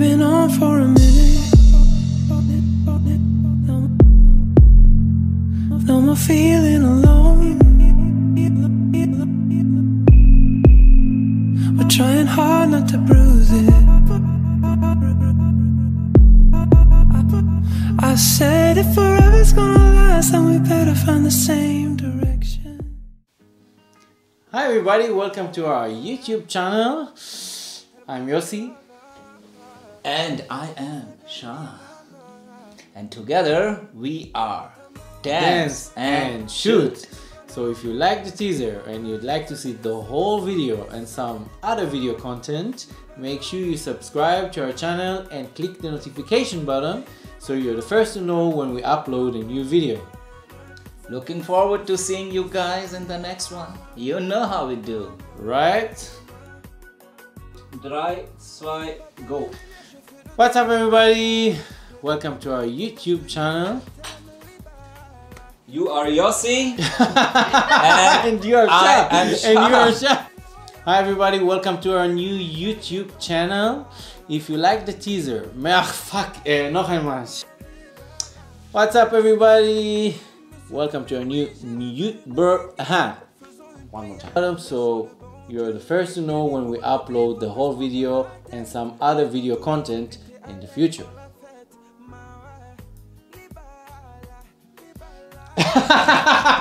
been on for a minute. No more feeling alone. We're trying hard not to bruise it. I said if forever's gonna last, then we better find the same direction. Hi everybody, welcome to our YouTube channel. I'm Yossi. And I am Shah. And together we are Dance, and, Shoot. So if you like the teaser and you'd like to see the whole video and some other video content, make sure you subscribe to our channel and click the notification button so you're the first to know when we upload a new video. Looking forward to seeing you guys in the next one. You know how we do. Right? 3, 2, go. What's up everybody? Welcome to our YouTube channel. You are Yossi. and you are I And you are. Hi everybody, welcome to our new YouTube channel. If you like the teaser, ach fuck, eh, noch einmal. What's up everybody? Welcome to our new new YouTube, aha, one more time. So you're the first to know when we upload the whole video and some other video content in the future.